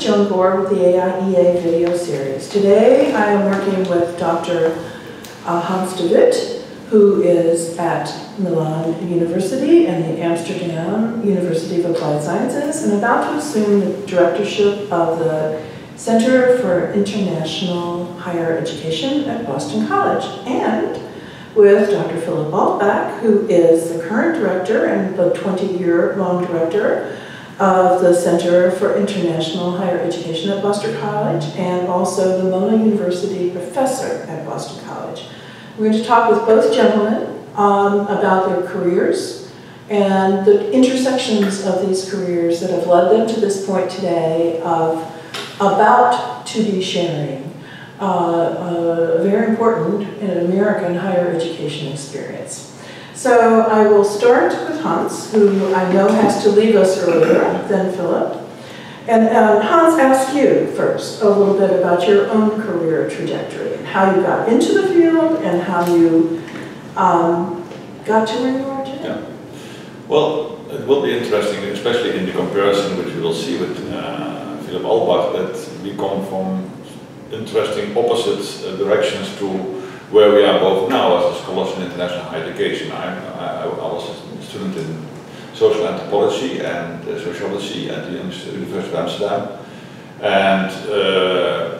Joan Gore with the AIEA video series. Today I am working with Dr. Hans de Wit, who is at Milan University and the Amsterdam University of Applied Sciences and about to assume the directorship of the Center for International Higher Education at Boston College. And with Dr. Philip Altbach, who is the current director and the 20-year long director of the Center for International Higher Education at Boston College and also the Monan University professor at Boston College. We're going to talk with both gentlemen um, about their careers and the intersections of these careers that have led them to this point today of about to be sharing uh, uh, very important in American higher education experience. So I will start with Hans, who I know has to leave us earlier than Philip. And um, Hans, ask you first a little bit about your own career trajectory and how you got into the field and how you um, got to where you are today. Yeah. Well, it will be interesting, especially in the comparison which we will see with uh, Philip Altbach, that we come from interesting opposite uh, directions to where we are both now as scholars in international higher education. I, I, I, was a student in social anthropology and uh, sociology at the University of Amsterdam and uh,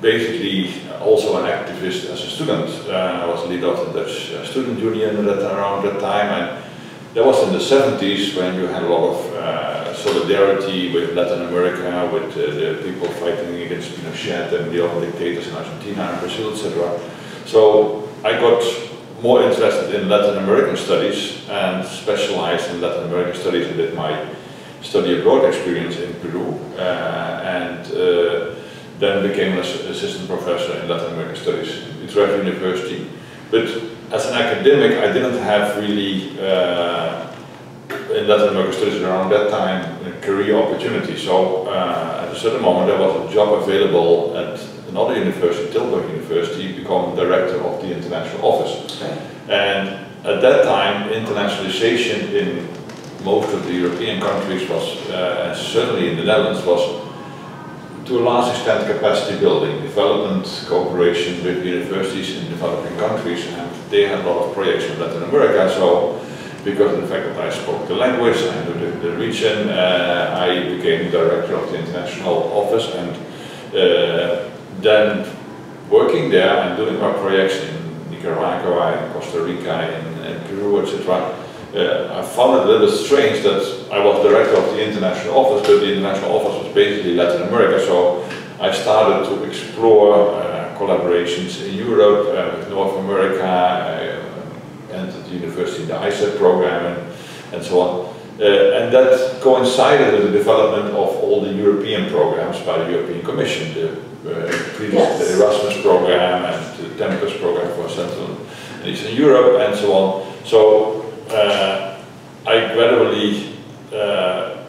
basically also an activist as a student. Uh, I was leader of the Dutch uh, Student Union at, around that time and that was in the 70s when you had a lot of uh, solidarity with Latin America, with uh, the people fighting against Pinochet and the other dictators in Argentina and Brazil, etc. So I got more interested in Latin American studies and specialized in Latin American studies and did my study abroad experience in Peru uh, and uh, then became an assistant professor in Latin American studies at Utrecht University. But as an academic, I didn't have really uh, in Latin American studies around that time career opportunity. So uh, at a certain moment there was a job available at another university, Tilburg University, become director of the international office. Okay. And at that time, internationalization in most of the European countries was, uh, and certainly in the Netherlands, was to a large extent capacity building, development, cooperation with universities in developing countries, and they had a lot of projects in Latin America, so because of the fact that I spoke the language, I knew the, the region, uh, I became director of the international office, and uh, then working there and doing my projects in Nicaragua, in Costa Rica, in, in Peru, etc., uh, I found it a little strange that I was director of the international office, but the international office was basically Latin America, so I started to explore uh, collaborations in Europe, uh, with North America, uh, entered the university in the ISEP program, and, and so on. Uh, and that coincided with the development of all the European programs by the European Commission, the uh, previous yes. the Erasmus program and the Tempus program for Central and Eastern Europe and so on. So uh, I gradually uh,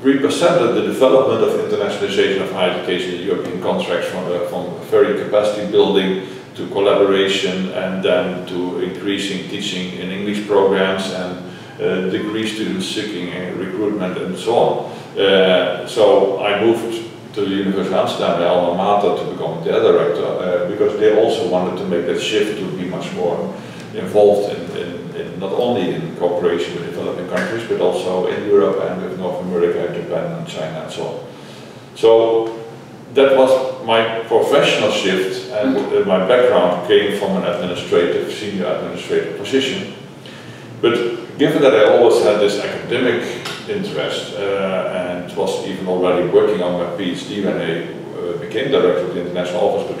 represented the development of internationalization of higher education in European contracts from, uh, from very capacity building to collaboration and then to increasing teaching in English programs and degree students seeking recruitment and so on. Uh, so I moved to the University of Amsterdam, the alma mater, to become their director, uh, because they also wanted to make that shift to be much more involved in, in, in, not only in cooperation with developing countries, but also in Europe and with North America, Japan and China and so on. So that was my professional shift and uh, my background came from an administrative, senior administrative position. But given that I always had this academic interest uh, and was even already working on my PhD when I uh, became director of the international office,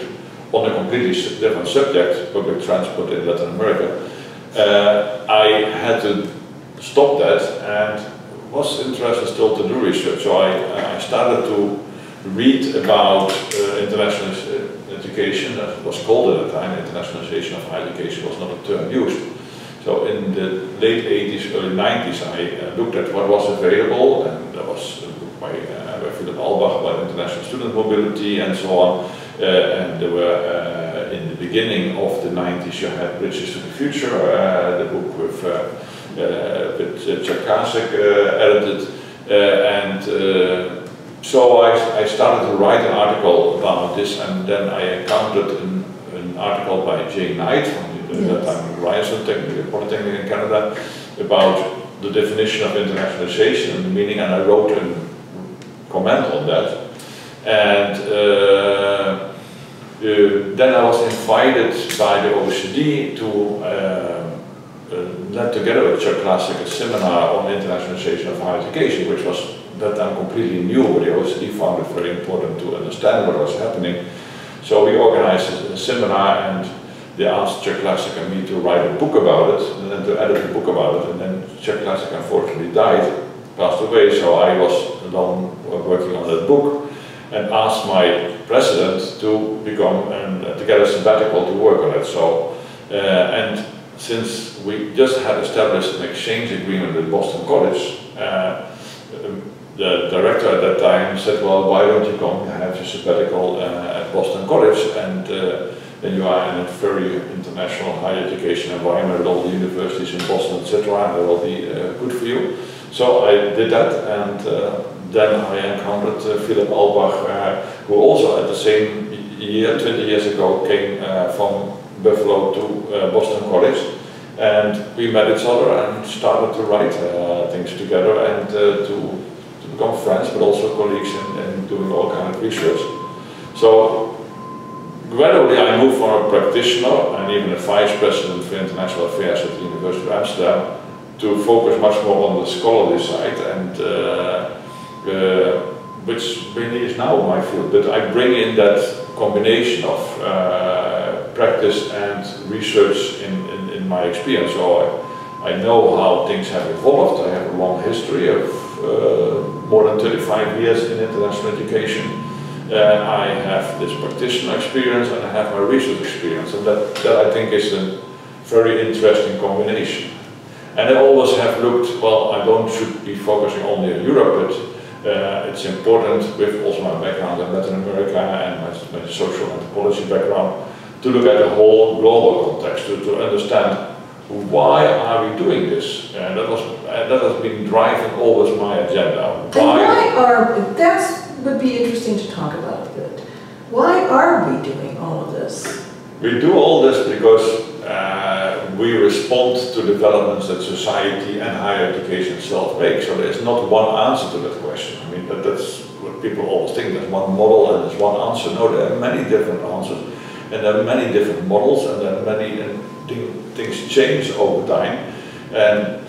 but on a completely different subject, public transport in Latin America, uh, I had to stop that and was interested still to do research. So I, I started to read about uh, international education, as it was called at the time, internationalization of higher education was not a term used. So in the late 80s, early 90s, I uh, looked at what was available, and there was a book by, uh, by Philip Altbach about international student mobility and so on. Uh, and there were, uh, in the beginning of the 90s, you had Bridges to the Future, uh, the book with, uh, with Chuck Klasek edited, and so I, I started to write an article about this, and then I encountered an, an article by Jane Knight from the, yes. that time Ryerson Polytechnic in Canada about the definition of internationalization and the meaning, and I wrote a comment on that. And uh, uh, then I was invited by the OECD to uh, uh, led together with Chuck Klasek a seminar on internationalization of higher education, which was that time completely new, but the OECD found it very important to understand what was happening. So we organized a, seminar and they asked Chuck Klasek and me to write a book about it, and then to edit a book about it, and then Chuck Klasek unfortunately died, passed away, so I was alone working on that book and asked my president to become and uh, to get a sabbatical to work on it. So, uh, and since we just had established an exchange agreement with Boston College, uh, the director at that time said, well, why don't you come have your sabbatical uh, at Boston College and uh, then you are in a very international higher education environment with all the universities in Boston, etc. and it will be uh, good for you. So I did that and uh, then I encountered uh, Philip Altbach, uh, who also at the same year, 20 years ago, came from Buffalo to Boston College and we met each other and started to write things together and to become friends, but also colleagues and, and doing all kind of research. So gradually I moved from a practitioner and even a vice president for international affairs at the University of Amsterdam to focus much more on the scholarly side and uh, uh, which really is now my field, but I bring in that combination of uh, practice and research in, in, in, my experience. So I, I know how things have evolved. I have a long history of uh, more than 35 years in international education. Uh, I have this practitioner experience and I have my research experience and that, that I think is a very interesting combination. And I always have looked, well, I don't should be focusing only on Europe, but uh, it's important with also my background in Latin America and my, my social anthropology background to look at the whole global context, to, to understand why are we doing this? And that was that has been driving always my agenda. Why, and why are that would be interesting to talk about a bit. Why are we doing all of this? We do all this because uh, we respond to developments that society and higher education itself make. So there's not one answer to that question. I mean, that, that's what people always think. There's one model and there's one answer. No, there are many different answers, and there are many different models, and there are many and things change over time. And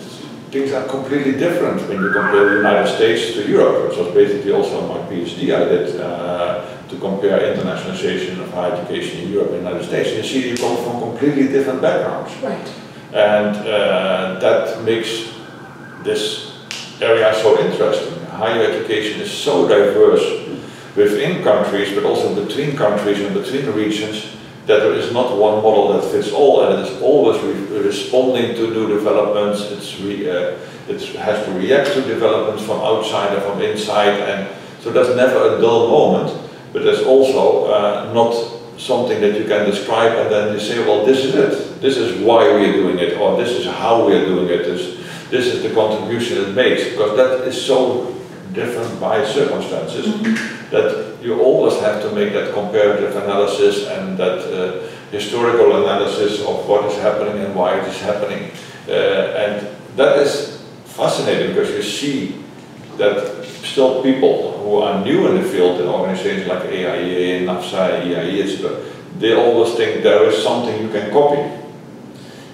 things are completely different when you compare the United States to Europe, which was basically also my PhD I did uh, to compare internationalization of higher education in Europe and the United States. You see you come from completely different backgrounds. Right. And uh, that makes this area so interesting. Higher education is so diverse within countries, but also between countries and between regions, that there is not one model that fits all, and it is always re responding to new developments. It's re, uh, it has to react to developments from outside and from inside, and so there's never a dull moment. But there's also uh, not something that you can describe and then you say, well, this is it. This is why we are doing it, or this is how we are doing it. This, this is the contribution it makes, because that is so different by circumstances mm -hmm. That you always have to make that comparative analysis and that uh, historical analysis of what is happening and why it is happening. Uh, and that is fascinating because you see that still people who are new in the field in organizations like AIEA, NAFSA, EAIE, etc., they always think there is something you can copy.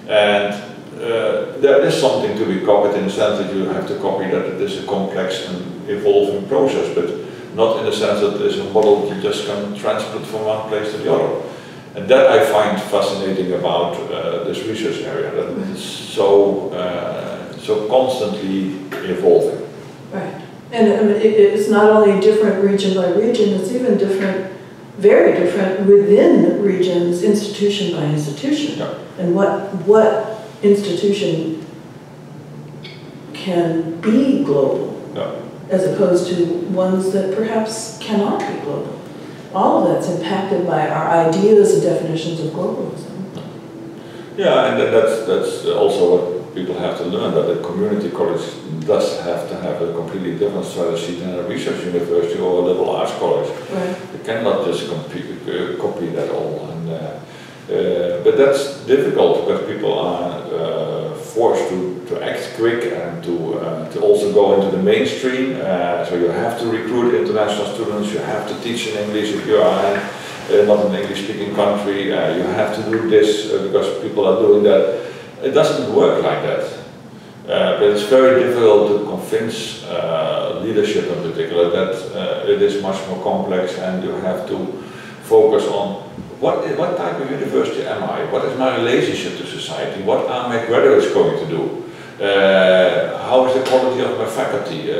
And uh, there is something to be copied in the sense that you have to copy that it is a complex and evolving process, but not in the sense that there's a model that you just can transport from one place to the other. And that I find fascinating about uh, this research area, that it's so, uh, so constantly evolving. Right. And it, it's not only different region by region, it's even different, very different within regions, institution by institution. Yeah. And what, what institution can be global. Yeah as opposed to ones that perhaps cannot be global. All of that's impacted by our ideas and definitions of globalism. Yeah, and that's that's also what people have to learn that a community college does have to have a completely different strategy than a research university or a liberal arts college. Right. You cannot just compete, uh, copy that all. And, uh, uh, but that's difficult because people are uh, forced to, to act quick and to, uh, to also go into the mainstream. Uh, so you have to recruit international students, you have to teach in English if you are uh, not an English-speaking country. Uh, you have to do this uh, because people are doing that. It doesn't work like that. Uh, but it's very difficult to convince leadership in particular that it is much more complex and you have to focus on what, what type of university am I? What is my relationship to society? What are my graduates going to do? how is the quality of my faculty?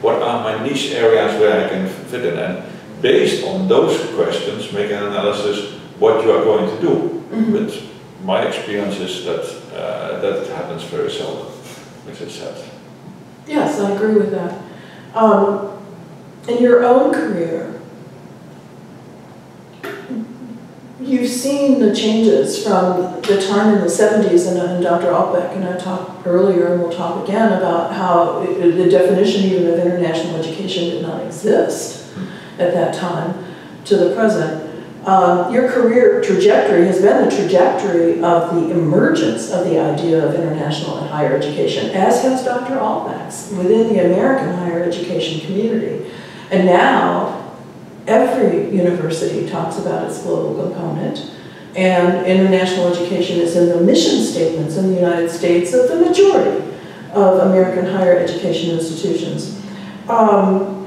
what are my niche areas where I can fit in? And based on those questions, make an analysis what you are going to do. Mm -hmm. But my experience is that uh, that happens very seldom, which is sad. Yes, I agree with that. Um, in your own career, you've seen the changes from the time in the 70s, and, and Dr. Altbach and I talked earlier, and we'll talk again about how it, the definition even of international education did not exist at that time to the present. Um, your career trajectory has been the trajectory of the emergence of the idea of international and higher education, as has Dr. Altbach's within the American higher education community. And now, every university talks about its global component, and international education is in the mission statements in the United States of the majority of American higher education institutions. Um,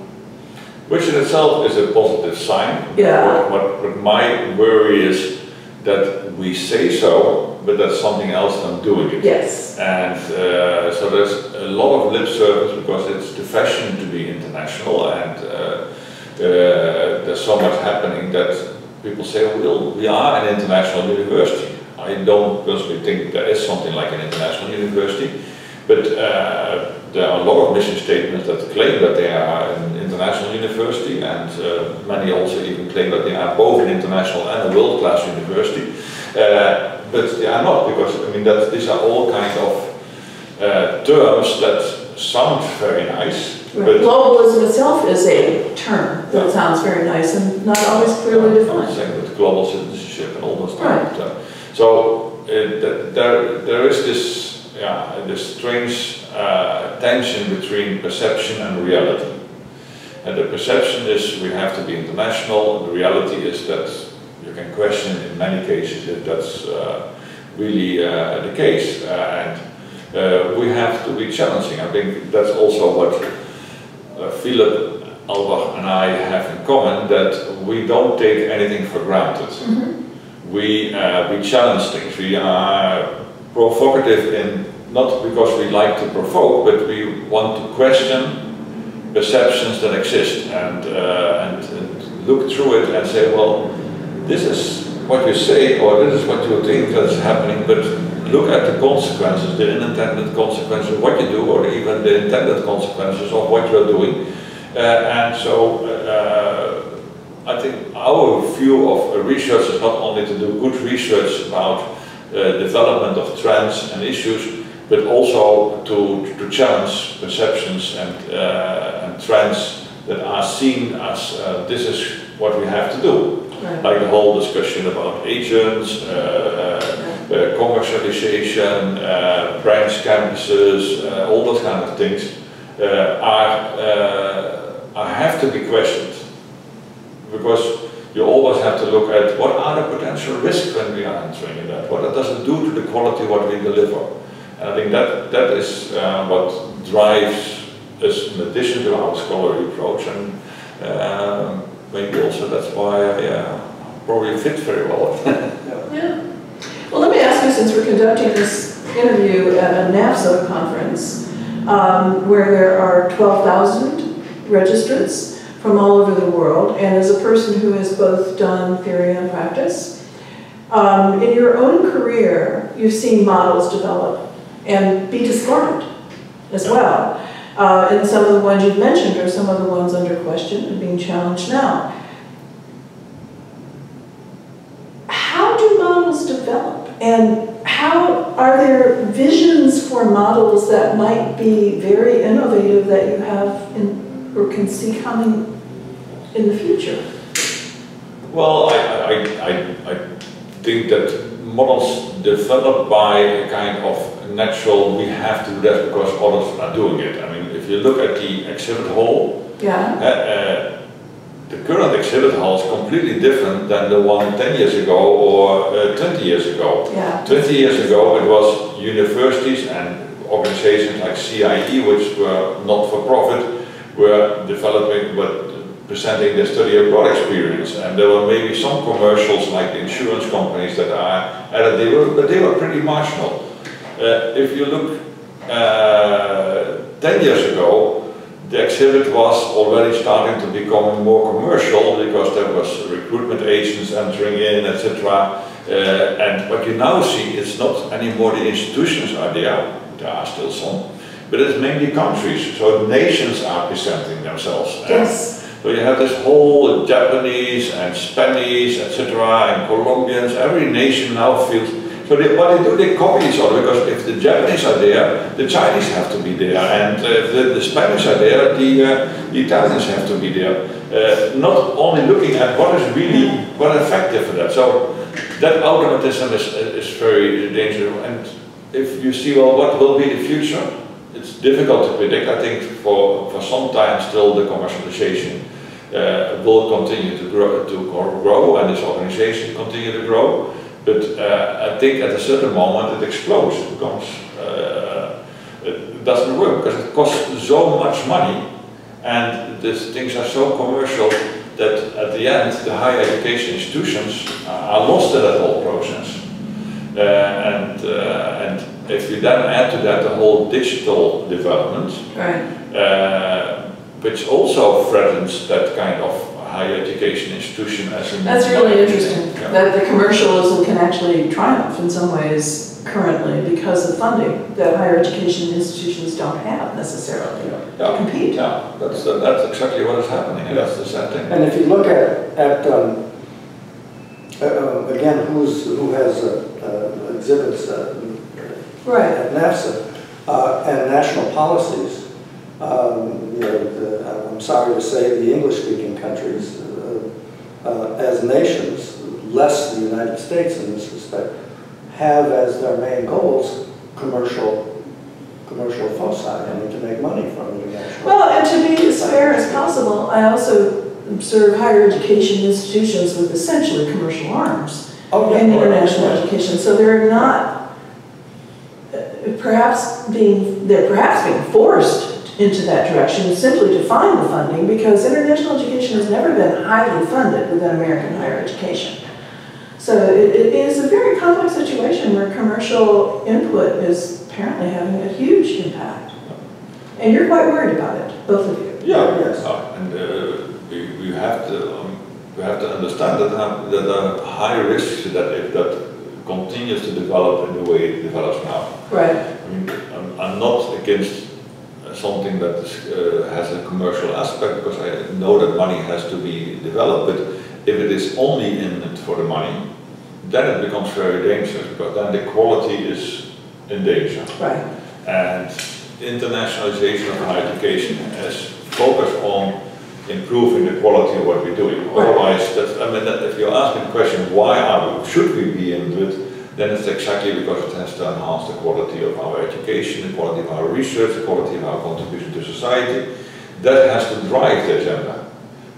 which in itself is a positive sign. Yeah. What, what my worry is that we say so, but that's something else than doing it. Yes. And uh, so there's a lot of lip service because it's the fashion to be international and uh, uh, there's so much happening that people say, well, we are an international university. I don't personally think there is something like an international university, but uh, there are a lot of mission statements that claim that they are an international university and uh, many also even claim that they are both an international and a world-class university. Uh, but they are not because I mean that these are all kind of uh, terms that sound very nice. Right. Globalism itself is a term that yeah. sounds very nice and not always clearly defined. I Same with global citizenship and all those things. Right. So uh, there, there is this, yeah, this strange uh, tension between perception and reality. And the perception is we have to be international, the reality is that you can question in many cases if that's uh, really uh, the case. Uh, and uh, we have to be challenging. I think that's also what uh, Philip Altbach and I have in common, that we don't take anything for granted. Mm -hmm. We, we challenge things. We are provocative in not because we like to provoke, but we want to question perceptions that exist and, uh, and, and, look through it and say, well, this is what you say or this is what you think that is happening, but look at the consequences, the unintended consequences of what you do or even the intended consequences of what you're doing. Uh, and so uh, I think our view of research is not only to do good research about uh, development of trends and issues, but also to, to challenge perceptions and, uh, and trends that are seen as uh, this is what we have to do. Right. Like the whole discussion about agents, uh, uh, uh commercialization, uh, branch campuses, all those kind of things are, are have to be questioned. Because you always have to look at what are the potential risks when we are entering in that, what does it do to the quality what we deliver. And I think that that is uh, what drives us in addition to our scholarly approach and uh, maybe also that's why I uh, probably fit very well. yeah. Well, let me ask you, since we're conducting this interview at a NAFSA conference, um, where there are 12,000 registrants from all over the world, and as a person who has both done theory and practice, um, in your own career, you've seen models develop and be discarded as well. Uh, and some of the ones you've mentioned are some of the ones under question and being challenged now. How do models develop? And how are there visions for models that might be very innovative that you have in, or can see coming in the future? Well, I, I, I, I think that models developed by a kind of natural, we have to do that because others are doing it. I mean, if you look at the exhibit hall, Yeah, uh, uh, the current exhibit hall is completely different than the one 10 years ago or uh, 20 years ago. yeah, 20 years ago, it was universities and organizations like CIE, which were not for profit, were developing but presenting their study abroad experience. And there were maybe some commercials like the insurance companies that are added, they were, but they were pretty marginal. Uh, if you look uh, 10 years ago, the exhibit was already starting to become more commercial because there was recruitment agents entering in, etc. Uh, and what you now see, it's not anymore the institutions are there, there are still some, but it's mainly countries. So nations are presenting themselves. And yes, so you have this whole Japanese and Spanish, etc., and Colombians. Every nation now feels. So they, what they do, they copy each other because if the Japanese are there, the Chinese have to be there, and uh, if the, the Spanish are there, the, uh, the Italians have to be there. Uh, not only looking at what is really what effective for that. So that automatism is, is very dangerous. And if you see, well, what will be the future? It's difficult to predict. I think for, for some time still the commercialization uh, will continue to grow, to grow and this organization continue to grow. But uh, I think at a certain moment it explodes. It becomes, uh, it doesn't work because it costs so much money and these things are so commercial that at the end the higher education institutions are lost in that whole process. Uh, and, uh, and if you then add to that the whole digital development, right, uh, which also threatens that kind of higher education institution as a that's really interesting, Yeah. that the commercialism can actually triumph in some ways currently because of funding that higher education institutions don't have necessarily to Yeah. compete. Yeah, that's, that's exactly what is happening, and that's the sad thing. And if you look at, at, um, uh, uh, again, who's, who has uh, uh, exhibits uh, Right, at NAFSA, uh, and national policies, um, you know, the, I'm sorry to say, the English-speaking countries, uh, uh, as nations, less the United States in this respect, have as their main goals commercial, commercial foci, I mean, to make money from international. well, and to be as fair as possible, I also observe higher education institutions with essentially commercial arms. Oh, yeah. in international education, so they're not uh, perhaps being, they're perhaps being forced into that direction is simply to find the funding because international education has never been highly funded within American higher education. So it, it is a very complex situation where commercial input is apparently having a huge impact. And you're quite worried about it, both of you. Yeah, Yes. uh, and uh, we, we have to um, we have to understand that uh, that there are high risks that if that continues to develop in the way it develops now. Right, I mean, I'm, I'm not against something that is, uh, has a commercial aspect because I know that money has to be developed. But if it is only in it for the money, then it becomes very dangerous because then the quality is in danger. right. And internationalization of higher education has focused on improving the quality of what we're doing. Right. Otherwise, that's, I mean, that- if you're asking the question, why are we, should we be in it, then it's exactly because it has to enhance the quality of our education, the quality of our research, the quality of our contribution to society. That has to drive the agenda.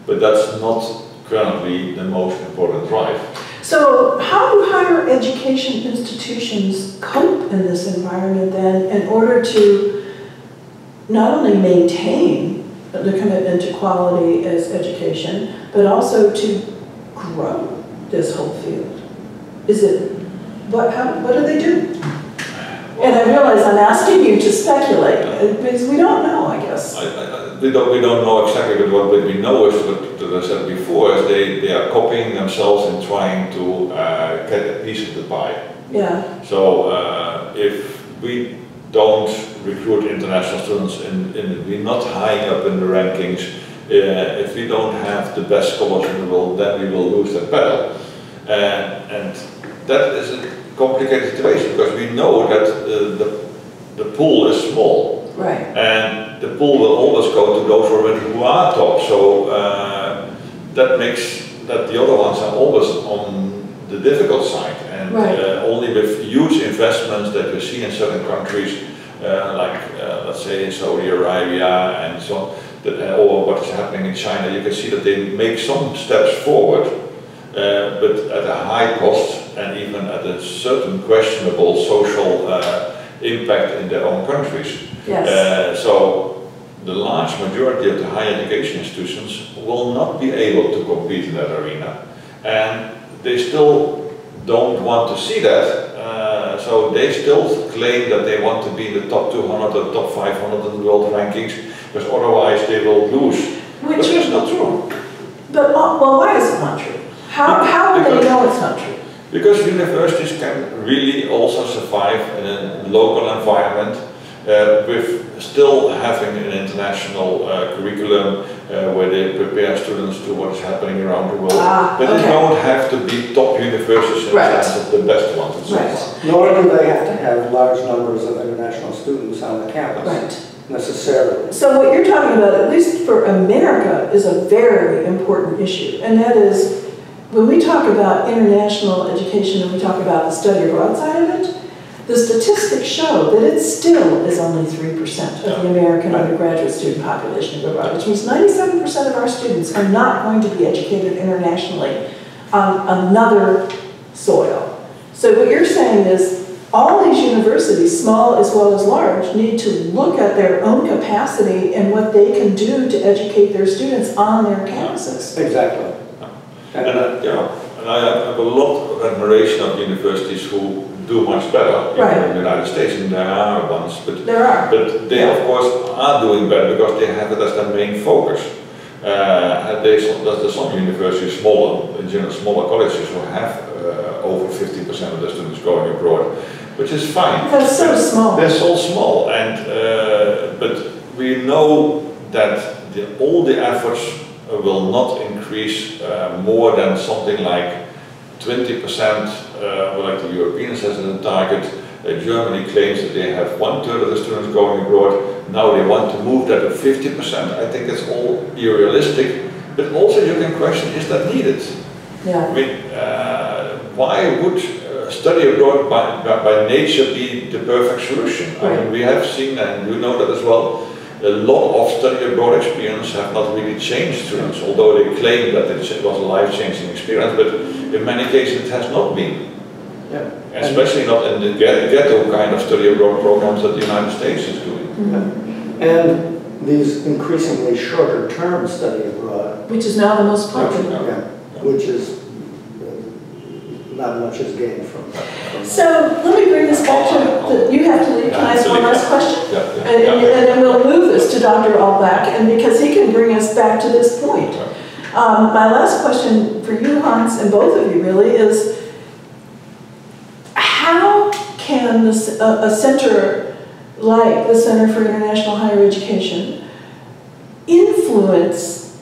But that's not currently the most important drive. So how do higher education institutions cope in this environment then in order to not only maintain the commitment to quality as education, but also to grow this whole field? Is it, what, how, what do they do? And I realize I'm asking you to speculate, uh, because we don't know, I guess. I, I, we don't, we don't know exactly, but what we know is, what what I said before, is they, they are copying themselves and trying to uh, get a piece of the pie. Yeah, So uh, if we don't recruit international students, and, and we're not high up in the rankings, uh, if we don't have the best scholars in the world, then we will lose that battle. Uh, and that is a complicated situation because we know that uh, the, the pool is small. Right. And the pool will always go to those already who are top. So uh, that makes that the other ones are always on the difficult side. And Right. uh, only with huge investments that we see in certain countries, uh, like uh, let's say in Saudi Arabia and so on, that, uh, or what is happening in China, you can see that they make some steps forward, uh, but at a high cost and even at a certain questionable social uh, impact in their own countries. Yes. Uh, so the large majority of the higher education institutions will not be able to compete in that arena. And they still don't want to see that. Uh, so they still claim that they want to be in the top 200 or top 500 in the world rankings, because otherwise they will lose. Which but is, not true. but, well, why is it not true? How, how do they Because- know it's not true? Because universities can really also survive in a local environment uh, with still having an international uh, curriculum uh, where they prepare students to what is happening around the world. Ah, but they don't have to be top universities in Right. the sense of the best ones and so Right. on. Nor do they have to have large numbers of international students on the campus Right. necessarily. So what you're talking about, at least for America, is a very important issue. And that is, when we talk about international education and we talk about the study abroad side of it, the statistics show that it still is only 3% of the American undergraduate student population abroad, which means 97% of our students are not going to be educated internationally on another soil. So what you're saying is, all these universities, small as well as large, need to look at their own capacity and what they can do to educate their students on their campuses. Exactly. And, And, uh, you and I have a lot of admiration of universities who do much better Right. in the United States, and there are ones, but There are. But they, of course, are doing better because they have it as their main focus. Uh, they, there's some universities, smaller, in general, smaller colleges who have uh, over 50% of their students going abroad, which is fine. That's so small. They're so small, and uh, but we know that the, all the efforts uh, will not increase uh, more than something like 20%, uh, like the Europeans has as a target. Uh, Germany claims that they have one third of the students going abroad. Now they want to move that to 50%. I think it's all unrealistic. But also you can question, is that needed? Yeah. I mean, uh, why would study abroad by, by, by nature be the perfect solution? I mean, we have seen, and you know that as well, a lot of study abroad experience have not really changed students, although they claim that it was a life-changing experience, but in many cases it has not been. yeah. Especially not in the ghetto kind of study abroad programs that the United States is doing. And these increasingly shorter term study abroad, which is now the most popular. yeah, which is, not much is gained from. from- So let me bring this back to, the- you have to leave, can I ask one last question? Yeah, yeah, And, and yeah. and then we'll move this to Dr. Altbach, and because he can bring us back to this point. Um, my last question for you, Hans, and both of you really, is how can this, a, a center like the Center for International Higher Education influence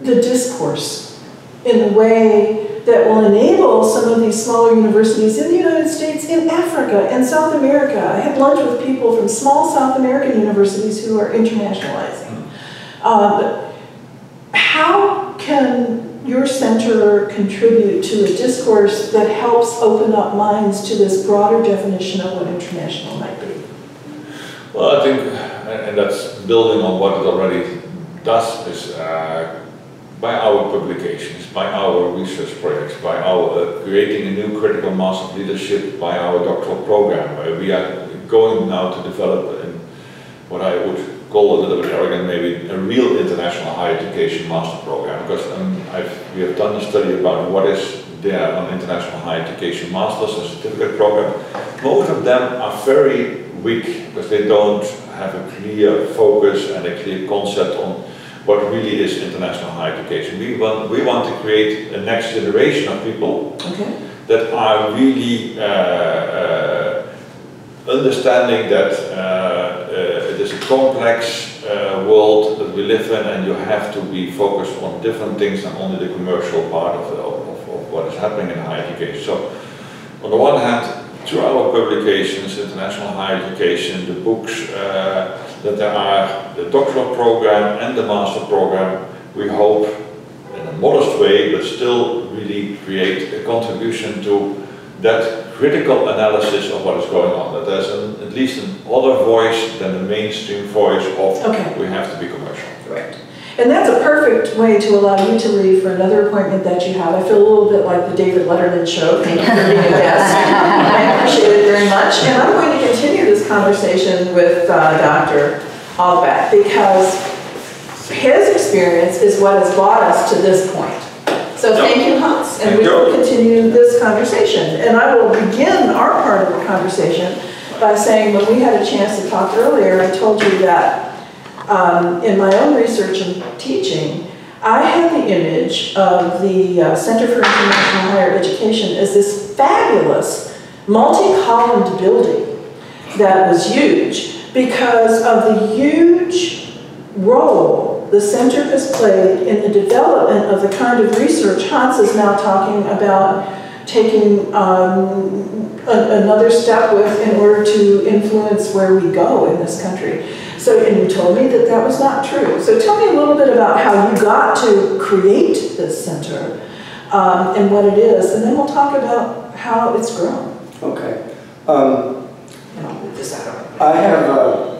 the discourse in a way that will enable some of these smaller universities in the United States, in Africa, and South America. I had lunch with people from small South American universities who are internationalizing. Um, how can your center contribute to a discourse that helps open up minds to this broader definition of what international might be? Well, I think, and that's building on what it already does, is uh, by our publications, by our research projects, by our uh, creating a new critical mass of leadership, by our doctoral program, where we are going now to develop in what I would call a little bit arrogant, maybe a real international higher education master program, because um, we have done a study about what is there on international higher education masters and certificate program. Most of them are very weak because they don't have a clear focus and a clear concept on what really is international higher education. We want, we want to create a next generation of people Okay. that are really uh, uh, understanding that uh, uh, it is a complex uh, world that we live in and you have to be focused on different things than only the commercial part of, the, of, of, what is happening in higher education. So, on the one hand, through our publications, international higher education, the books uh, that there are, the doctoral program and the master program, we hope in a modest way, but still really create a contribution to that critical analysis of what is going on. That there's an, at least another voice than the mainstream voice of Okay. we have to be commercial. Right. And that's a perfect way to allow you to leave for another appointment that you have. I feel a little bit like the David Letterman show. Thank you for being a guest. I appreciate it very much. And I'm going to continue conversation with uh, Dr. Altbach because his experience is what has brought us to this point. So thank you, Hans, and Thank we will continue this conversation. And I will begin our part of the conversation by saying, when we had a chance to talk earlier, I told you that um, in my own research and teaching, I have the image of the uh, Center for International Higher Education as this fabulous multi-columned building that was huge because of the huge role the center has played in the development of the kind of research Hans is now talking about taking um, a- another step with in order to influence where we go in this country. So, and you told me that that was not true. So tell me a little bit about how you got to create this center um, and what it is, and then we'll talk about how it's grown. Okay. Um, I have, uh,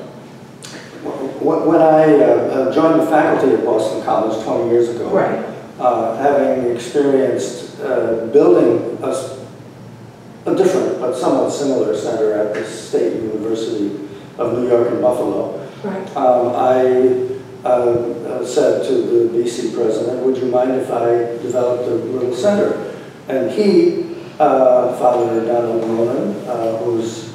wh- when I uh, uh, joined the faculty at Boston College 20 years ago, Right, uh, having experienced uh, building a, different but somewhat similar center at the State University of New York in Buffalo, right. um, I uh, said to the BC president, would you mind if I developed a little center? And he, uh, Father Donald uh, who's,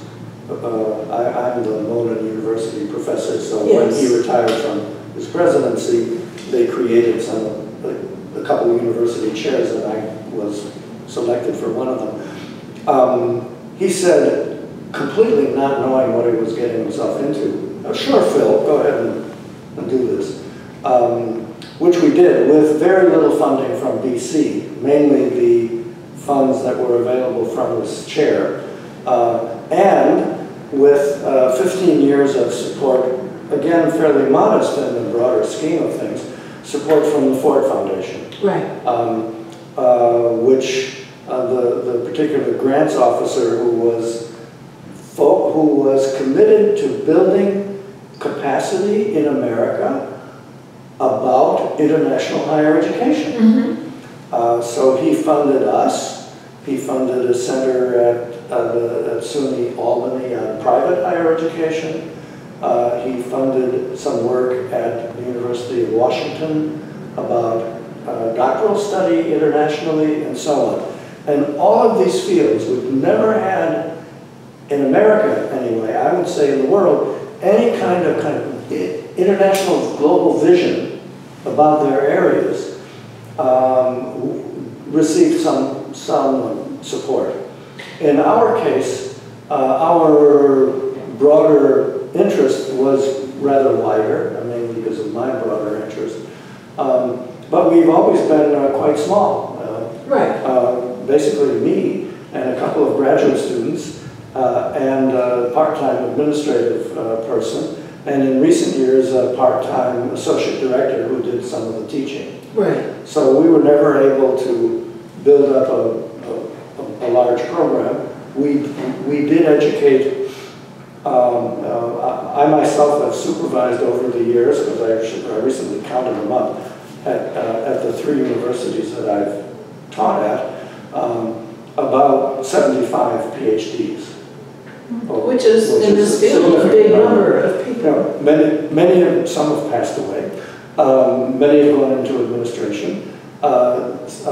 uh, I, I'm the Monan University professor, so when he Yes. retired from his presidency, they created some, a, a couple of university chairs, and I was selected for one of them. Um, he said, completely not knowing what he was getting himself into, "Oh, sure, Phil, go ahead and, and do this. Um, which we did with very little funding from BC, mainly the funds that were available from this chair, uh, and with uh, 15 years of support, again fairly modest in the broader scheme of things, support from the Ford Foundation Right, um, uh, which uh, the, the particular grants officer who was who was committed to building capacity in America about international higher education. mm-hmm, Uh, so he funded us. He funded a center at, the- at SUNY Albany on private higher education. Uh, he funded some work at the University of Washington about uh, doctoral study internationally and so on. And all of these fields, we've never had, in America anyway, I would say in the world, any kind of kind of international global vision about their areas um, received some, some support. In our case, uh, our broader interest was rather wider, I mean, because of my broader interest. Um, but we've always been uh, quite small. Uh, right, uh, basically me and a couple of graduate students uh, and a part-time administrative uh, person, and in recent years, a part-time associate director who did some of the teaching. right, So we were never able to build up a, a, large program. We, we did educate, um, uh, I myself have supervised over the years, because I actually- I recently counted them up, at, uh, at the three universities that I've taught at, um, about 75 PhDs. which is in this field a big number of You people. know, many, many of, some have passed away. Um, many have gone into administration. Uh, uh,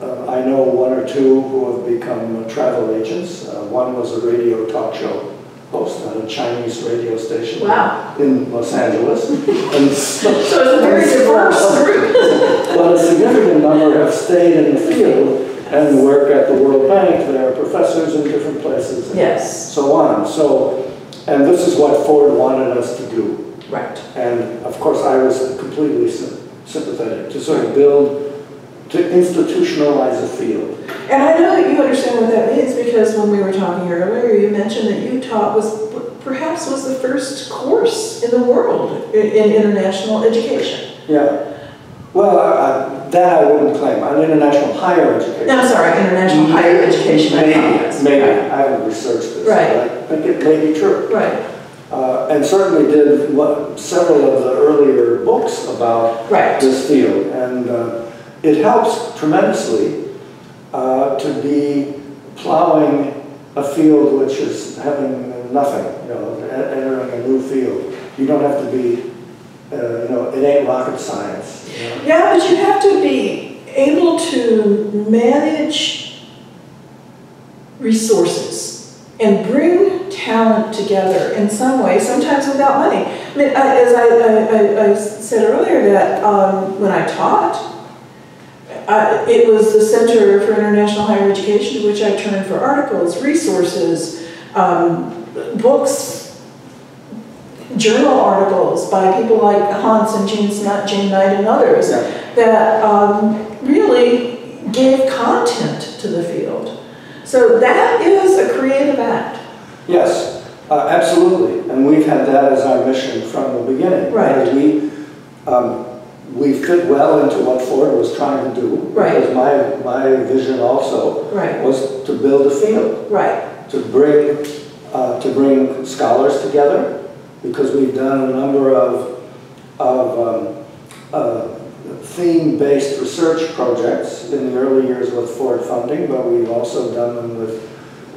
uh, I know one or two who have become travel agents. Uh, one was a radio talk show host on a Chinese radio station Wow, in Los Angeles. and so, it's a very diverse group. but a significant number have stayed in the field and work at the World Bank. They are professors in different places. and Yes, So on. So, and this is what Ford wanted us to do. right, And of course, I was completely sym- sympathetic to sort of build, to institutionalize a field. And I know that you understand what that means because when we were talking earlier, you mentioned that you taught was perhaps was the first course in the world in, in international education. Yeah. Well, I, I, that I wouldn't claim. On international higher education. No, I'm sorry, international higher education. I Maybe, apologize. maybe. Right. I haven't researched this. Right. but I think it may be true. Right, Uh, and certainly did what, several of the earlier books about right, this field. And uh, it helps tremendously uh, to be plowing a field which is having nothing, you know, entering a new field. You don't have to be, uh, you know, it ain't rocket science. you know. Yeah, but you have to be able to manage resources and bring talent together in some way, sometimes without money. I mean, I- as I- I said earlier, that um, when I taught, I- it was the Center for International Higher Education to which I turned for articles, resources, um, books, journal articles by people like Hans and Jean Jane Knight, and others Yeah. that um, really gave content to the field. So that is a creative act. Yes, uh, absolutely. And we've had that as our mission from the beginning. Right. We, um, we fit well into what Ford was trying to do. Right. Because my, my vision also Right, was to build a field, right, to bring, uh, to bring scholars together, because we've done a number of, of um, uh, theme-based research projects in the early years with Ford funding, but we've also done them with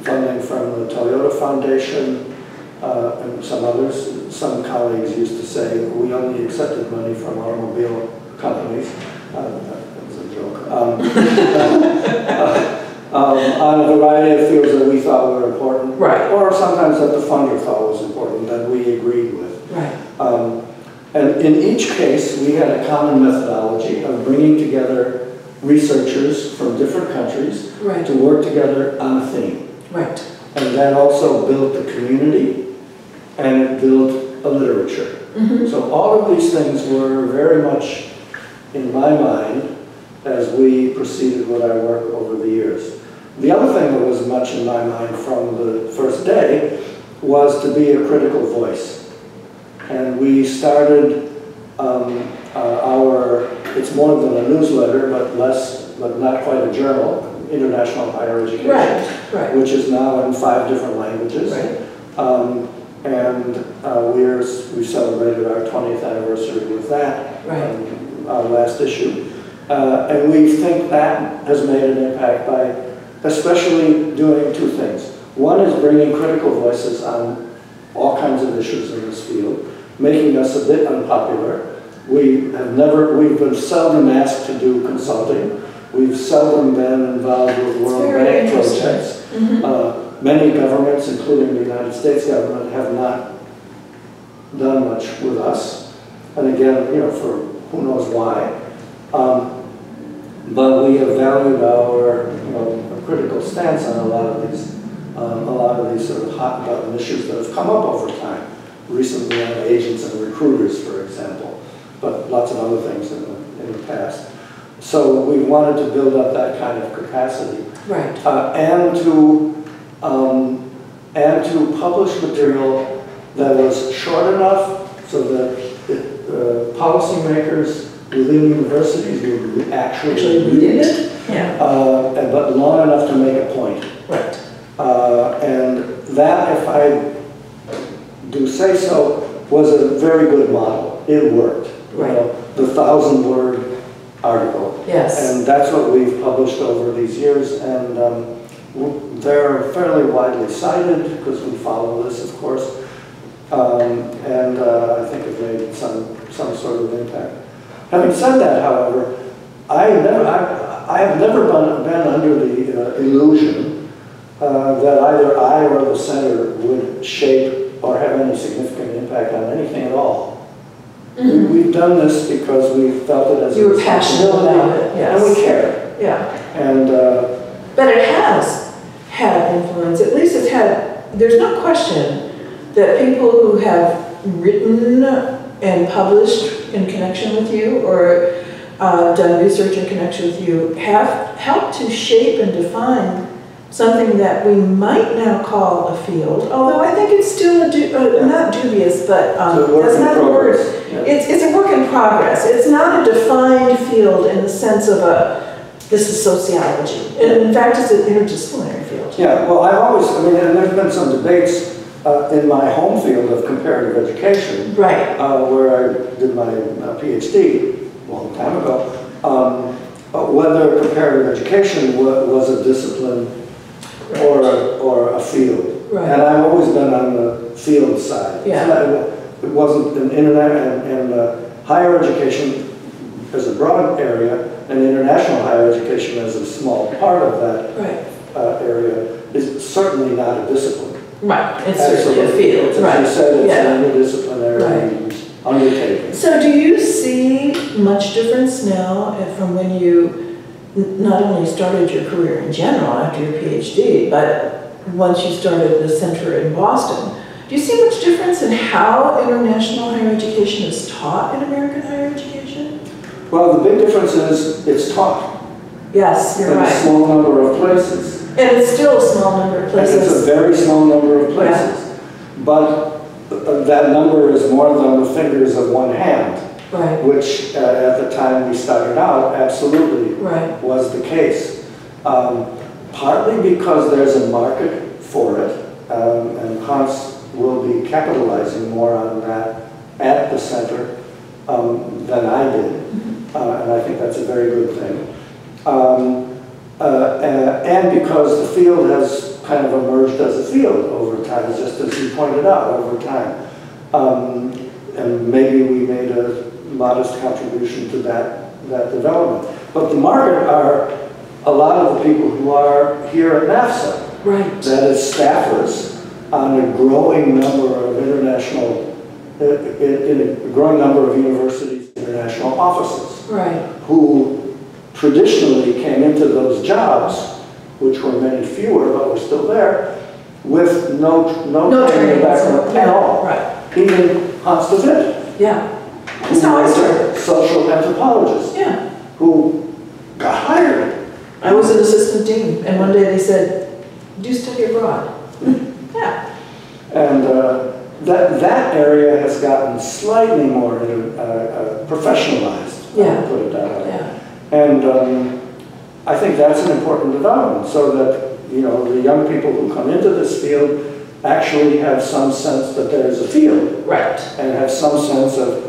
funding from the Toyota Foundation uh, and some others. Some colleagues used to say, we only accepted money from automobile companies. Uh, That was a joke. Um, um, On a variety of fields that we thought were important. Right. Or sometimes that the funder thought was important, that we agreed with. right, Um, And in each case, we had a common methodology of bringing together researchers from different countries right, to work together on a theme. right, And that also built the community and it built a literature. Mhm. So all of these things were very much in my mind as we proceeded with our work over the years. The other thing that was much in my mind from the first day was to be a critical voice. And we started um, uh, our, it's more than a newsletter, but less, but not quite a journal, International Higher Education right, right, which is now in five different languages. right, Um, and uh, we're, we celebrated our 20th anniversary with that, Right. um, our last issue. Uh, and we think that has made an impact by especially doing two things. One is bringing critical voices on all kinds of issues in this field, making us a bit unpopular. We have never, we've been seldom asked to do consulting. We've seldom been involved with World Bank projects. Mhm. Uh, Many governments, including the United States government, have not done much with us. And again, you know, for who knows why. Um, But we have valued our, you know, critical stance on a lot of these, um, a lot of these sort of hot button issues that have come up over time. Recently on agents and recruiters, for example, but lots of other things in the, in the past. So we wanted to build up that kind of capacity right, uh, and to um, and to publish material that was short enough so that it, uh, policymakers within universities would actually Actually read read it, yeah, uh, and- but long enough to make a point. right, Uh, and that, if I do say so, was a very good model. It worked. You Right. know, The thousand word article. yes, And that's what we've published over these years, and um, w- they're fairly widely cited, because we follow this, of course, Um, and uh, I think have made some, some sort of impact. Having said that, however, I never, I, I have never been, been under the uh, illusion uh, that either I or the center would shape or have any significant impact on anything at all. We- Mhm. We've done this because we felt it as a You were passionate about it, responsibility, And we care. yeah. And, uh, But it has had influence, at least it's had, there's no question that people who have written and published in connection with you or uh, done research in connection with you, have helped to shape and define something that we might now call a field, although I think it's still a, du- uh, not dubious, but um, It's a work that's in not the word. progress. Yeah. It's, it's a work in progress. It's not a defined field in the sense of a, this is sociology. And in fact, it's an interdisciplinary. Yeah, well, I've always, I mean, and there's been some debates uh, in my home field of comparative education, Right, uh, where I did my uh, PhD a long time ago, um, uh, whether comparative education wa- was a discipline or a, or a field. Right. And I've always been on the field side. Yeah. Not- It wasn't an internet and, and uh, higher education as a broad area and international higher education as a small part of that right, uh, area is certainly not a discipline. right. It's certainly a field, It's, right. As you said, it's yeah. an interdisciplinary undertaking. So do you see much difference now uh, from when you not only started your career in general after your PhD, but once you started the center in Boston? Do you see much difference in how international higher education is taught in American higher education? Well, the big difference is it's taught Yes, you're in a small number of places. And it's still a small number of And it's a very small number of places. But uh, that number is more than the fingers of one hand, Right, which uh, at the time we started out, absolutely right, was the case. Um, Partly because there's a market for it, um, and Hans will be capitalizing more on that at the center um, than I did, Uh, and I think that's a very good thing. Uh, uh, And because the field has kind of emerged as a field over time, just as you pointed out, over time. Um, And maybe we made a modest contribution to that, that development. But the market are a lot of the people who are here at NAFSA, right, that is staffers on a growing number of international, uh, in in a growing number of universities, international offices, right, who traditionally came into those jobs, which were many fewer, but were still there, with no, no No training background at all. right. Even Hans de Wit, yeah. who That's how I started. a social anthropologist, Yeah. who got hired. I was an assistant dean, and one day they said, do study abroad. Yeah, And uh, that, that area has gotten slightly more uh, uh, professionalized, Yeah. Put it that way. yeah, And um, I think that's an important development, so that, you know, the young people who come into this field actually have some sense that there's a field, right, and have some sense of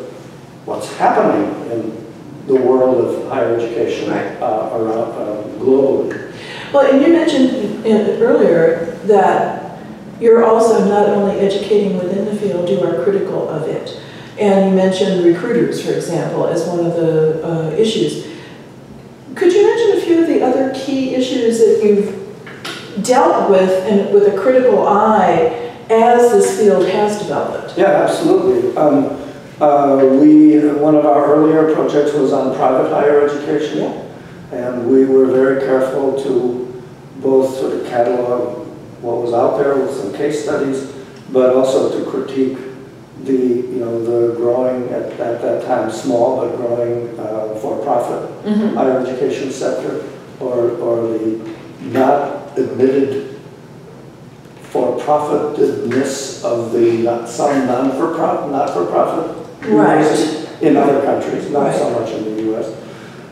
what's happening in the world of higher education Right. uh, around, uh, globally. Well, and you mentioned in- earlier that you're also not only educating within the field, you are critical of it. And you mentioned recruiters, for example, as one of the uh, issues. Could you mention a few of the other key issues that you've dealt with and with a critical eye as this field has developed? Yeah, absolutely. Um, uh, we, one of our earlier projects was on private higher education. And we were very careful to both sort of catalog what was out there with some case studies, but also to critique the, you know, the growing, at, at that time, small but growing uh, for-profit Mhm. higher education sector, or, or the not admitted for-profitedness of the, not- some non-for-profit, not-for-profit Right. in other countries, not so much in the US.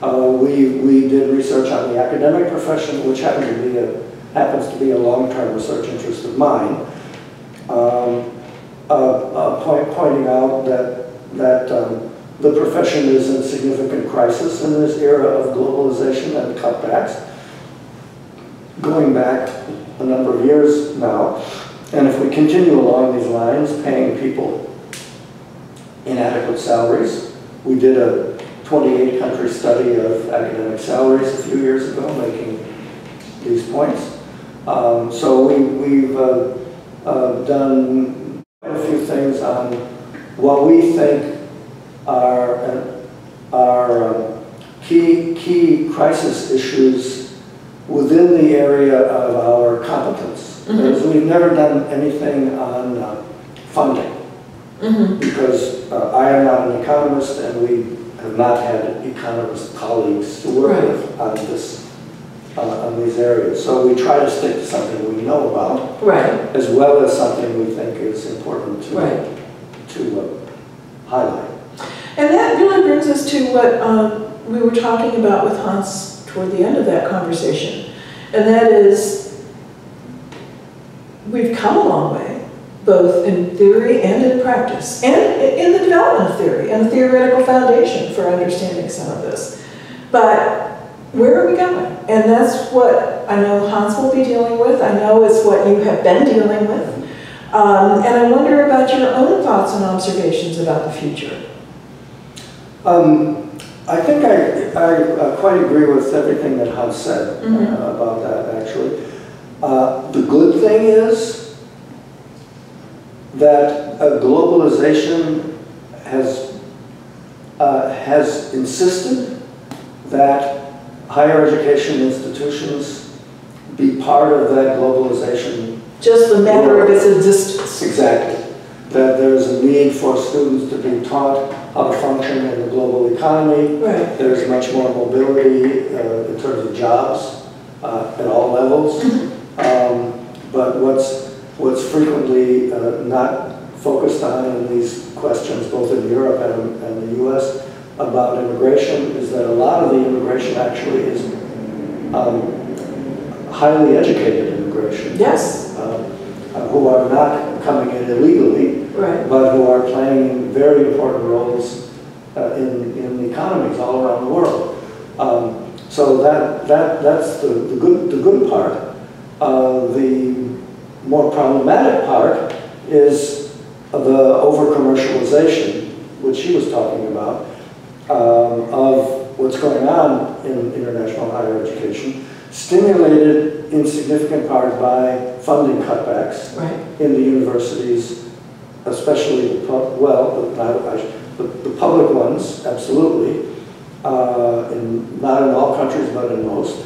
Uh, We, we did research on the academic profession, which happened to be a, happens to be a long-term research interest of mine. Um, uh, point- Pointing out that, that um, the profession is in significant crisis in this era of globalization and cutbacks, going back a number of years now. And if we continue along these lines, paying people inadequate salaries, we did a 28-country study of academic salaries a few years ago, making these points. Um, So we, we've uh, uh, done things on what we think are, uh, are um, key, key crisis issues within the area of our competence. Mhm. Because We've never done anything on uh, funding Mhm. because uh, I am not an economist and we have not had economist colleagues to work Right. with on this, uh, on these areas. So we try to stick to something we know about, Right, as well as something we think is important to, right. to uh, highlight. And that really brings us to what um, we were talking about with Hans toward the end of that conversation. And that is, we've come a long way, both in theory and in practice, and in the development of theory and a theoretical foundation for understanding some of this. But where are we going? And that's what I know Hans will be dealing with. I know it's what you have been dealing with. Um, and I wonder about your own thoughts and observations about the future. Um, I think I, I uh, quite agree with everything that Hans said uh, Mhm. about that, actually. Uh, The good thing is that uh, globalization has, uh, has insisted that higher education institutions be part of that globalization Just the matter of its existence. Exactly. That there's a need for students to be taught how to function in the global economy. Right. There's much more mobility uh, in terms of jobs uh, at all levels. Um, But what's, what's frequently uh, not focused on in these questions, both in Europe and, and the US, about immigration, is that a lot of the immigration actually is um, highly educated immigration Yes, uh, who are not coming in illegally, right. but who are playing very important roles uh, in, in economies all around the world. Um, so that, that, that's the, the, good, the good part. Uh, the more problematic part is the over-commercialization, which she was talking about, um, of what's going on in international higher education, stimulated in significant part by funding cutbacks Right, in the universities, especially the pub, well, not, I sh- the, the public ones, absolutely, uh, in, not in all countries, but in most,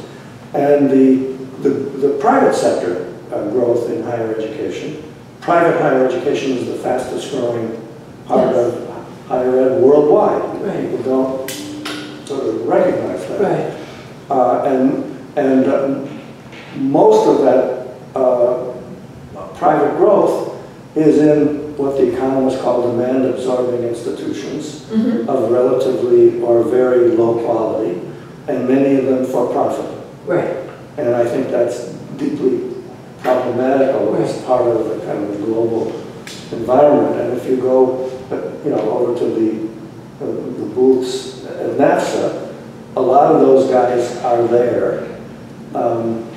and the, the, the private sector uh, growth in higher education. Private higher education is the fastest growing part Yes. of higher ed worldwide. Right. People don't sort of recognize that. right, Uh, and and um, most of that uh, private growth is in what the economists call demand-absorbing institutions mhm, of relatively or very low quality, and many of them for profit. right, And I think that's deeply problematical as part of the kind of global environment. And if you go, you know, over to the, uh, the booths at NAFSA, a lot of those guys are there, um,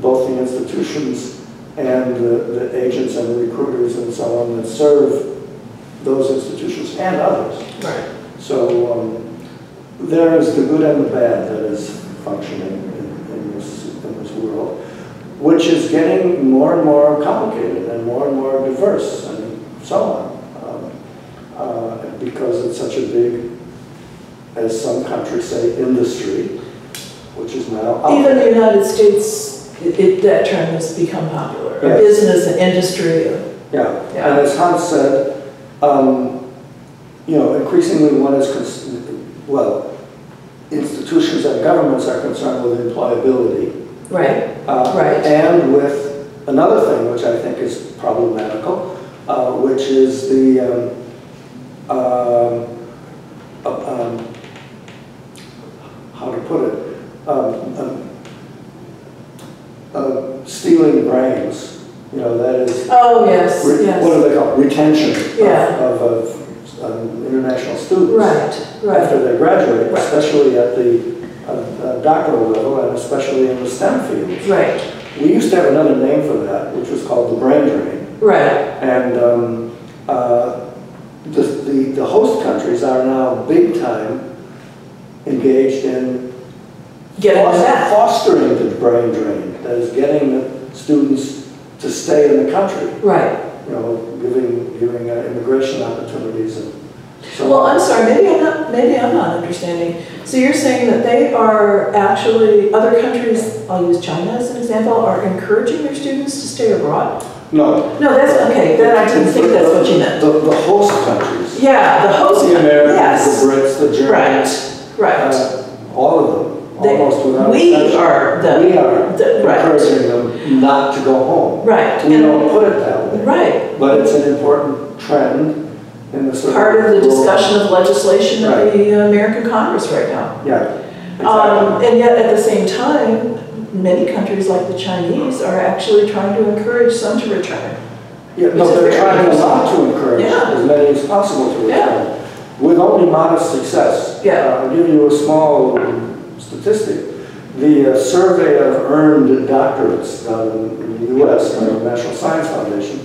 both the institutions and the, the agents and the recruiters and so on that serve those institutions and others. right. So um, there is the good and the bad that is functioning in, in, this, in this world, which is getting more and more complicated and more and more diverse and so on. Uh, because it's such a big, as some countries say, industry, which is now Even the. United States, it, it- that term has become popular, Yes. business and industry. or- Yeah, Yeah. and as Hans said, um, you know, increasingly one is, cons- well, institutions and governments are concerned with employability. Right, uh, Right. And with another thing, which I think is problematical, uh, which is the, um, um, uh, um, how to put it, um, um, uh, stealing brains, you know, that is, oh, yes, Re- What yes, do they call? Retention of- Yeah. of, of, um, international students. right, right, After they graduate, Right. especially at the uh, uh, doctoral level and especially in the STEM fields. right, We used to have another name for that, which was called the brain drain. right, And um, uh, the, the, the host countries are now big time engaged in that, fostering the brain drain. That is getting the students to stay in the country right. you know, giving, giving uh, immigration opportunities and so Well. I'm sorry, maybe I'm not, maybe I'm not understanding. So you're saying that they are actually, other countries, I'll use China as an example, are encouraging their students to stay abroad? No. No, that's, okay, then I didn't think that's what you meant. The, the host countries. Yeah, the host, The Americans, yes, the Brits, the Germans. right, right. uh, All of them, They- almost without We exception. are We the, are the, right, encouraging them not to go home. right. We and- don't put it that way, Right, but it's an important trend in the sort part of the discussion of legislation at Right. the American Congress right now. Yeah, Um, and yet at the same time, many countries like the Chinese are actually trying to encourage some to return. Yeah, no, they're trying a lot to encourage Yeah. as many as possible to Yeah. return, with only modest success. Yeah. Uh, I'll give you a small statistic. The uh, survey of earned doctorates done in the US by the National Science Foundation,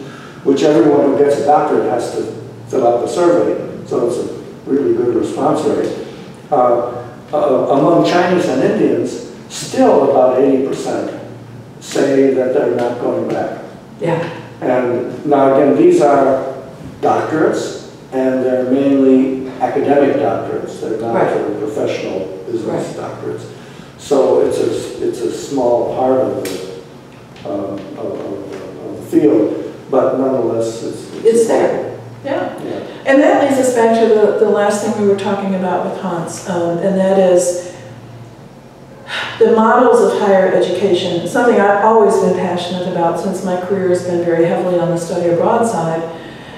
which everyone who gets a doctorate has to fill out the survey, so it's a really good response rate. Uh, uh, Among Chinese and Indians, still about 80% say that they're not going back. Yeah, And now again, these are doctorates, and they're mainly academic doctorates. They're not Right. sort of professional business Right. doctorates. So it's a, it's a small part of the, um, of, of- of the field, but nonetheless, it's. It's there. yeah. Yeah. And that leads us back to the, the last thing we were talking about with Hans, um, and that is the models of higher education, something I've always been passionate about since my career has been very heavily on the study abroad side,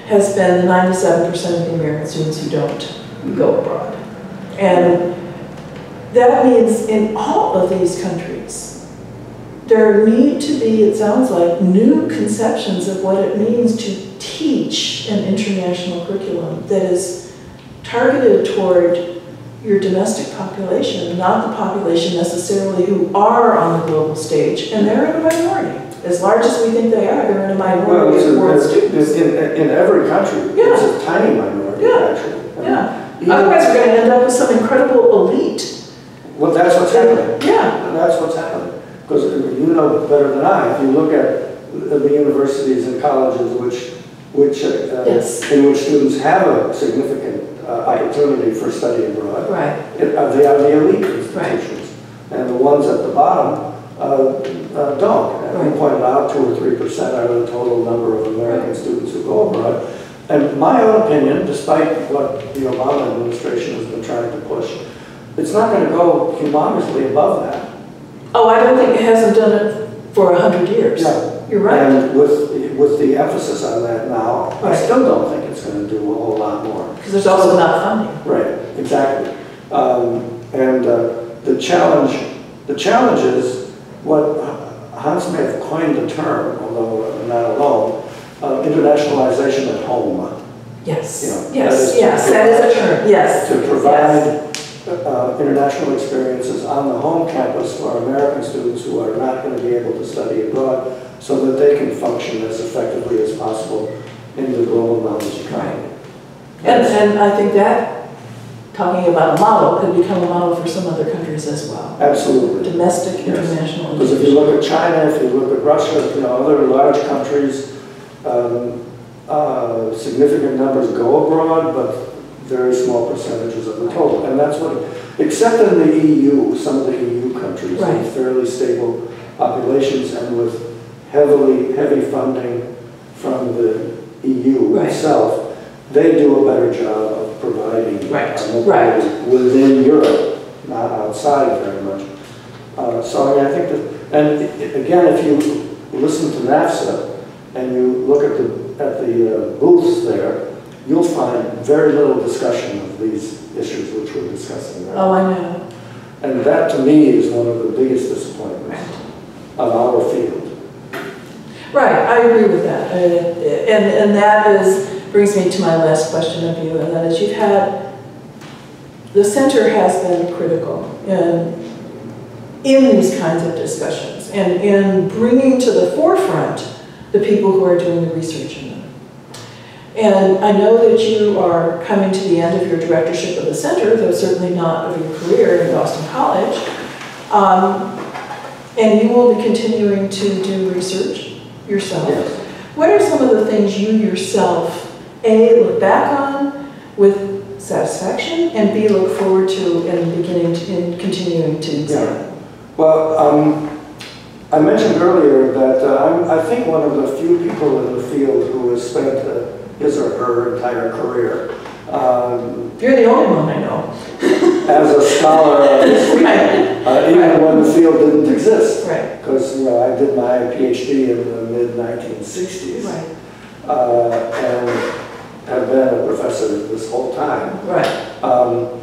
has been the 97% of the American students who don't go abroad. And that means in all of these countries, there need to be, it sounds like, new conceptions of what it means to teach an international curriculum that is targeted toward your domestic population, not the population necessarily who are on the global stage, and they're in a minority. As large as we think they are, they're in a minority it's of world students. in, in every country, yeah. it's a tiny minority, Yeah. actually. Yeah, Even- otherwise we're gonna end up with some incredible elite. Well, that's what's happening. Yeah, And that's what's happening. Because you know better than I, if you look at the universities and colleges which, which, uh, Yes. in which students have a significant uh, opportunity for study abroad, right, it- uh, they are the elite institutions. And the ones at the bottom uh, uh, don't. And Right. you pointed out, two or three percent out of the total number of American students who go abroad. And my own opinion, despite what the Obama administration has been trying to push, it's not going to go humongously above that. Oh, I don't think it hasn't done it for a hundred years. Yeah. You're right. And with, with the emphasis on that now, I still don't think it's going to do a whole lot more. Because there's also not funding. Right, exactly. Um, And uh, the challenge, the challenge is what Hans may have coined the term, although not alone, uh, internationalization at home. Yes, You know, that yes, yes, that is a term, yes. To yes. provide uh, international experiences on the home campus for American students who are not going to be able to study abroad so that they can function as effectively as possible in the global knowledge economy. And, and I think that, talking about a model, could become a model for some other countries as well. Absolutely. Domestic, Yes. international. Because if you look at China, if you look at Russia, you know, other large countries, um, uh, significant numbers go abroad, but very small percentages of the total. And that's what, except in the EU, some of the EU countries, Right. with fairly stable populations and with heavily, heavy funding from the EU Right. itself, they do a better job of providing Right, right. within Europe, not outside very much. Uh, So I mean, I think that, and again, if you listen to NAFSA and you look at the, at the uh, booths there, you'll find very little discussion of these issues which we're discussing there. Oh, I know. And that to me is one of the biggest disappointments of our field. Right, I agree with that. And, and that is, brings me to my last question of you, and that is you've had, the center has been critical in, in these kinds of discussions and in bringing to the forefront the people who are doing the research in them. And I know that you are coming to the end of your directorship of the center, though certainly not of your career in Boston College. Um, and you will be continuing to do research yourself. Yes. What are some of the things you yourself, A, look back on with satisfaction, and B, look forward to and beginning to, and continuing to examine? Well, um, I mentioned earlier that uh, I'm, I think one of the few people in the field who has spent uh, his or her entire career um, You're the only one I know. As a scholar Right, uh, even when the field didn't exist. right, Because, you know, I did my PhD in the mid-1960s right, uh, and have been a professor this whole time. right, um,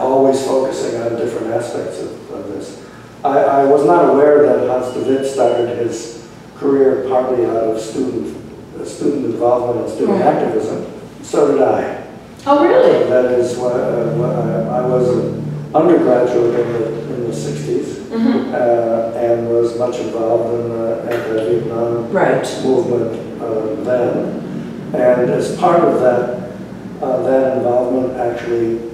always focusing on different aspects of, of this. I, I was not aware that Hans de Wit started his career partly out of student, uh, student involvement and student Right. activism. So did I. Oh, really? That is what, uh, what I, I was an undergraduate in the, in the 60s Mm-hmm. uh, and was much involved in the anti-Vietnam Right, movement uh, then. And as part of that, uh, that involvement actually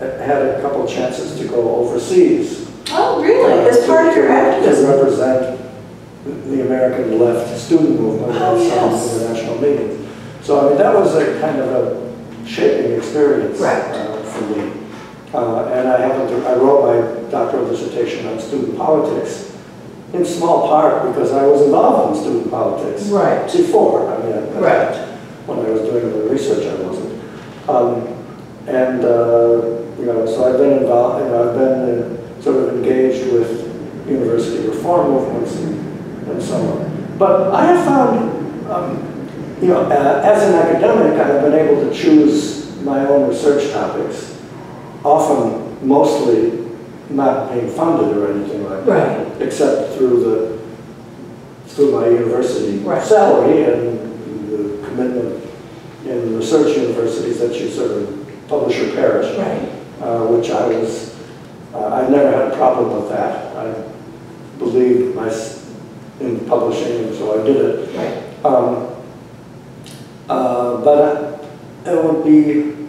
had a couple chances to go overseas. oh, really? As part of your To- To represent the American left student movement Oh, at yes. some international meetings. So I mean, that was a kind of a shaping experience Right. uh, for me. Uh, And I happened to, I wrote my doctoral dissertation on student politics in small part because I was involved in student politics Right, before. I mean, I- right, when I was doing the research, I wasn't. Um, and, uh, you know, so I've been involved, you know, I've been uh, sort of engaged with university reform movements and, and so on. But I have found, um, you know, uh, as an academic, I've been able to choose my own research topics, often mostly not being funded or anything like that right, except through the, through my university Right. salary and the commitment in research universities that you sort of publish or perish, right, uh, which I was, uh, I never had a problem with that. I believed my, in publishing, and so I did it. right. Um, uh, But it would be,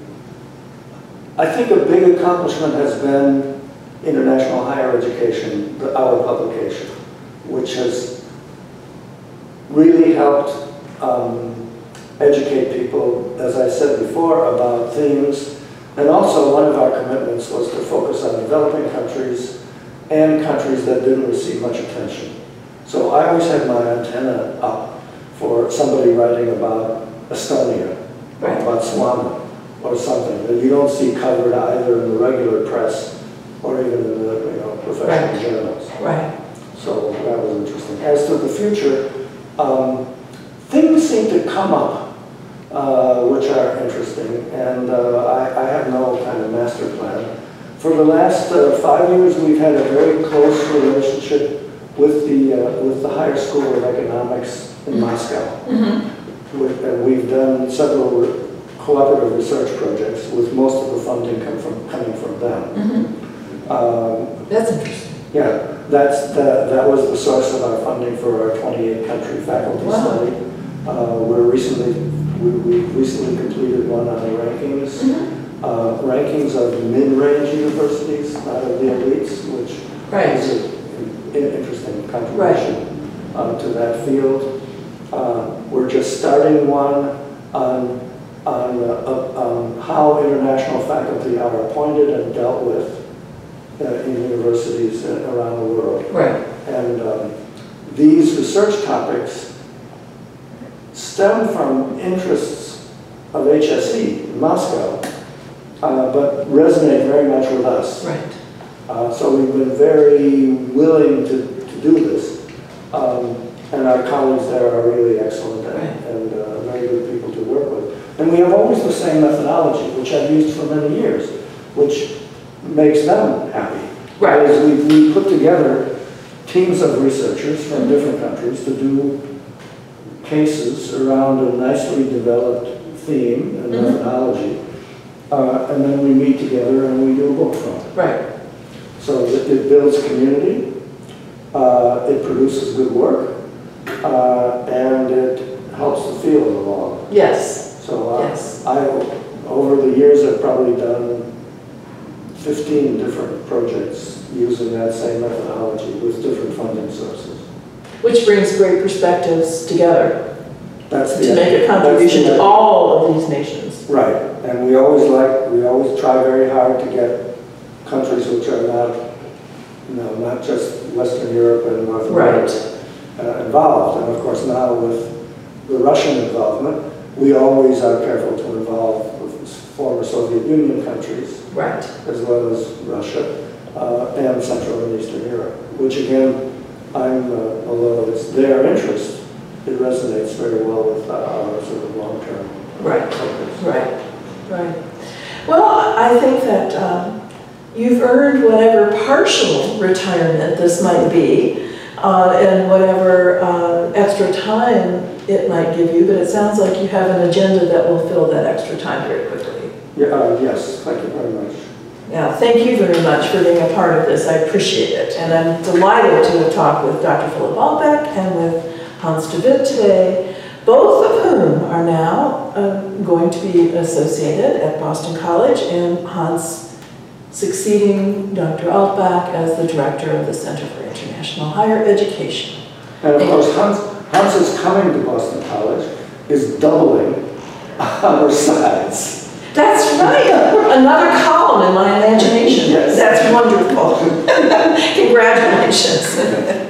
I think a big accomplishment has been International Higher Education, our publication, which has really helped um, educate people, as I said before, about themes. And also, one of our commitments was to focus on developing countries and countries that didn't receive much attention. So I always had my antenna up for somebody writing about Estonia, or Botswana, or something that you don't see covered either in the regular press or even in the you know, professional Right. journals. Right, So that was interesting. As to the future, um, things seem to come up uh, which are interesting, and uh, I, I have no kind of master plan. For the last uh, five years, we've had a very close relationship with the uh, with the Higher School of Economics in Moscow. mm-hmm, With- And we've done several cooperative research projects with most of the funding come from, coming from them. mm-hmm. Um, That's interesting. yeah, that's, the- that was the source of our funding for our 28-country faculty Wow. study. Uh, We're recently, we we recently completed one on the rankings, Mhm. uh, rankings of mid-range universities, not of the elites, which Right, is an interesting contribution uh, to that field. Uh, We're just starting one on, on uh, um, how international faculty are appointed and dealt with uh, in universities uh, around the world. right, And um, these research topics stem from interests of HSE in Moscow, uh, but resonate very much with us. right. Uh, So we've been very willing to, to do this. Um, And our colleagues there are really excellent and, and uh, very good people to work with. And we have always the same methodology, which I've used for many years, which makes them happy. Right. Is we, we put together teams of researchers from different countries to do cases around a nicely developed theme and Mhm. methodology. Uh, and then we meet together and we do a book from it. Right, So it it builds community, uh, it produces good work, uh, and it helps the field along. yes, So uh, yes, I, over the years, I've probably done 15 different projects using that same methodology with different funding sources. which brings great perspectives together That's the to make a contribution to all of these nations. Right, and we always like, we always try very hard to get countries which are not, you know, not just Western Europe and North America uh, involved. And of course now with the Russian involvement, we always are careful to involve former Soviet Union countries Right. as well as Russia uh, and Central and Eastern Europe, which again, I'm, uh, although it's their interest, it resonates very well with our sort of long-term Right. focus. Right, right. Well, I think that um, you've earned whatever partial retirement this might be, uh, and whatever uh, extra time it might give you, but it sounds like you have an agenda that will fill that extra time very quickly. Yeah, uh, yes, thank you very much. Yeah, thank you very much for being a part of this. I appreciate it. And I'm delighted to have talked with Dr. Philip Altbach and with Hans de Wit today, both of whom are now uh, going to be associated at Boston College, and Hans succeeding Dr. Altbach as the director of the Center for International Higher Education. And of course, Hans, Hans's coming to Boston College is doubling our size. That's right, another column in my imagination. Yes. That's wonderful. Congratulations.